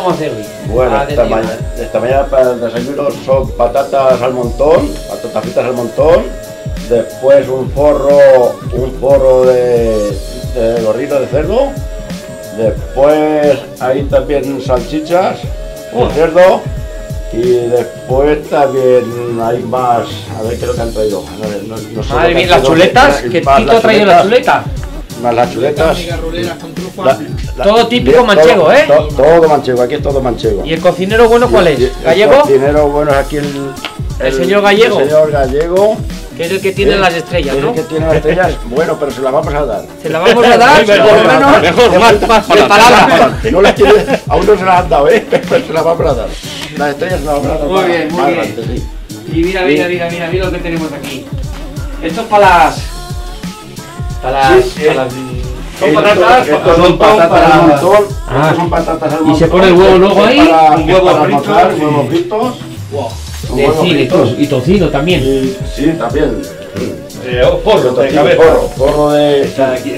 vamos a? Bueno, Para esta, mañana, esta mañana para el desayuno son patatas al montón, patatas fritas al montón, después un forro, un forro de, de gorrino de cerdo, después hay también salchichas de Oh. cerdo y después también hay más, a ver qué es lo que han traído. No, no- no sé lo Madre que mía, han las chuletas, las Tito ha traído las chuletas. Más las chuletas. Con trufa. La- la- Todo típico bien, manchego, todo- ¿eh? to- todo manchego, aquí es todo manchego. ¿Y el cocinero bueno cuál es? el ¿Gallego? cocinero bueno es aquí el, ¿El señor Gallego? El señor Gallego. Que es el que tiene ¿eh? las estrellas, Es ¿no? el que tiene las estrellas. bueno, pero se las vamos a dar. Se la vamos a dar, por lo menos, Mejor, más, más palabra. No las tiene, aún no se las han dado, ¿eh? Pero se las vamos a dar. Las estrellas se las vamos a dar. Muy bien, muy bien. adelante, sí. Y mira, mira, mira, mira, mira lo que tenemos aquí. Esto es para las. Para las. Sí, para son patatas, son patatas para- al montón. Ah. Estos son patatas al Y se pone el huevo luego ahí, para- un huevo para frito, almorzar, sí. huevos fritos. De huevos cine, fritos. y tocino también. Y, sí, también. porro de cabeza. Forro, forro de. Ah, Está aquí.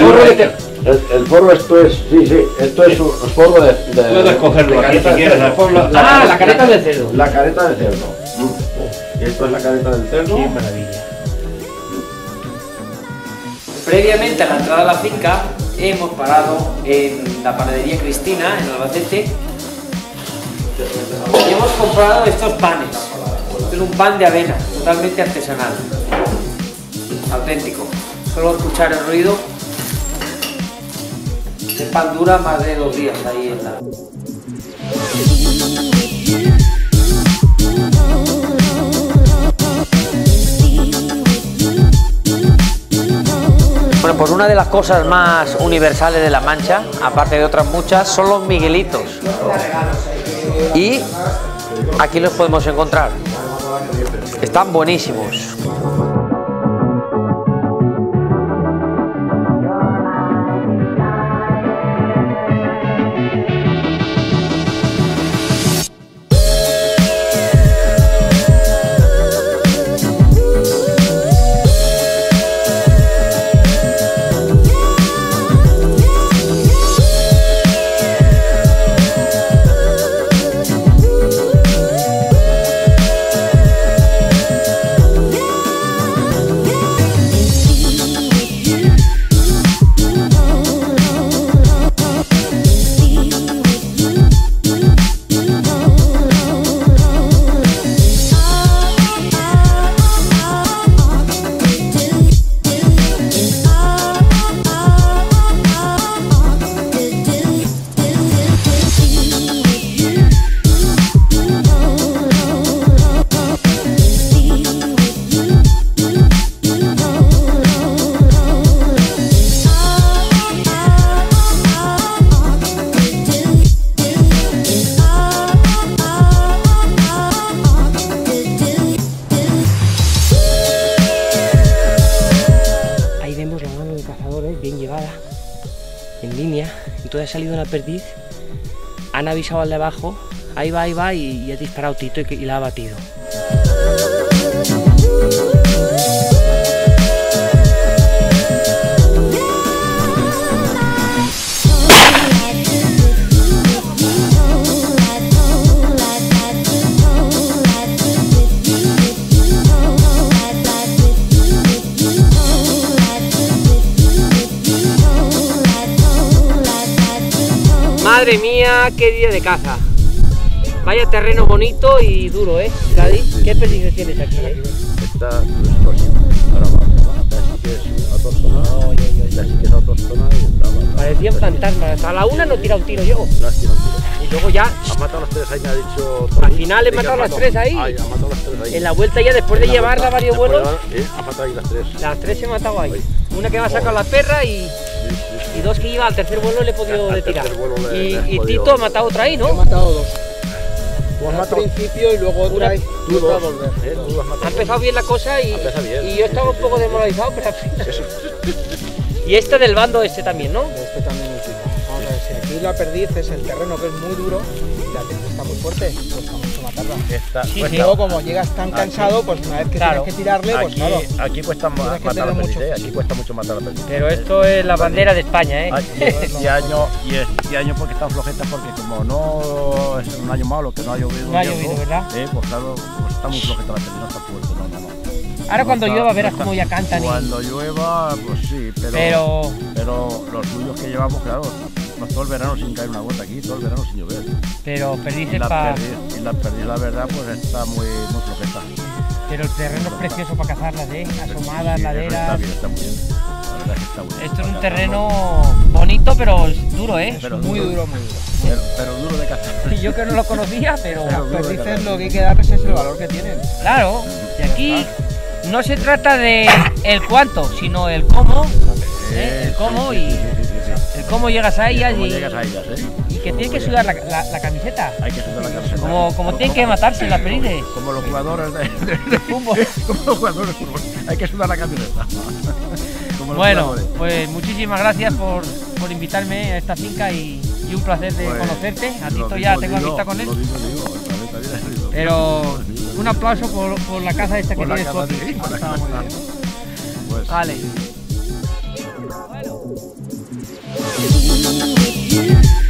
forro de te- el, el forro esto es, sí, sí, esto es un forro de, de Puedes cogerlo de careta si de cerdo. Ah, la careta del cerdo. La careta de cerdo. Mm. Y esto es la careta del cerdo. Qué maravilla. Previamente a la entrada a la finca hemos parado en la panadería Cristina, en Albacete, y hemos comprado estos panes. Es un pan de avena, totalmente artesanal, auténtico. Solo escuchar el ruido. Este pan dura más de dos días ahí en la... Pues una de las cosas más universales de La Mancha, aparte de otras muchas, son los miguelitos. Y aquí los podemos encontrar. Están buenísimos. Línea, entonces ha salido una perdiz, han avisado al de abajo, ahí va, ahí va y, ha disparado Tito y la ha batido. Mía, qué día de caza. Vaya terreno bonito y duro, ¿eh? ¿qué tienes aquí, eh? Esta sí que sí que es autóctona y esta va. Parecían fantasmas. A la una no tira un tiro yo. No has tirado un tiro. Y luego ya, Ha matado las tres ahí, me ha dicho. Al final he matado las tres ahí. Ay, ha matado las tres ahí. en la vuelta ya, después de llevarla varios vuelos, eh, ha matado ahí las tres. las tres he matado ahí. Ahí. Una que me ha sacado la perra y, y dos que iba al tercer vuelo le he podido Al le tirar. tercer vuelo le- y le has y podido- Tito ha matado otra ahí, He ¿no? matado dos. Tú has Al matado. principio y luego otra y Tú otra a dos. volver. eh, tú has Ha empezado bien la cosa y, Empieza bien. y yo estaba un poco demoralizado, pero al final. Y este del bando este también, ¿no? Este también es Aquí la perdiz es el terreno que es muy duro y la perdiz está muy fuerte, pues vamos a matarla. Está, Sí, Y cuesta- luego como llegas tan cansado, pues una vez que Claro. tienes que tirarle, pues aquí, claro. aquí cuesta matar la perdiz, mucho ¿eh? aquí cuesta mucho matar la perdiz. Pero esto es la bandera de España, ¿eh? Ah, y este año, y este año porque están flojetas, porque como no es un año malo, que no ha llovido, un No ha llovido, ¿verdad? eh, pues claro, pues está muy flojeta la perdiz, no está fuerte, no, no, no. Ahora No cuando está- llueva no verás está- cómo ya cantan y... Cuando llueva, pues sí, pero, Pero pero los suyos que llevamos, claro, no todo el verano sin caer una gota aquí, todo el verano sin llover. pero Y perdices la pa... perdiz, y la perdiz, la verdad, pues está muy, muy flojeta. Pero el terreno es precioso para cazarlas, ¿eh? Asomadas, Sí, Está laderas... bien, está muy bien. La verdad es que está muy bien. Esto es un Para terreno bonito, pero duro, ¿eh? Pero muy duro. duro, muy duro. Pero, pero duro de cazar. Yo que no lo conocía, pero... Pero Las perdices cazar. lo que hay que darles es el valor que tienen. Claro, y aquí no se trata de el cuánto, sino el cómo, ¿eh? el cómo y cómo llegas a ellas ¿Cómo y, llegas a ellas, eh? y que ¿Cómo tiene que sudar la, la- la camiseta. Hay que sudar la camiseta. Como, como tienen que matarse las perdices. Como los jugadores de, de- de fútbol. Como los jugadores de fútbol. Hay que sudar la camiseta. Bueno, jugadores. pues muchísimas gracias por, por invitarme a esta finca y, y un placer de Pues, conocerte. A Tito ya tengo amistad con él. Lo digo, digo. Pero un aplauso por, por la casa esta que Por tienes por la Está cara. Muy bien. Pues, Vale. you.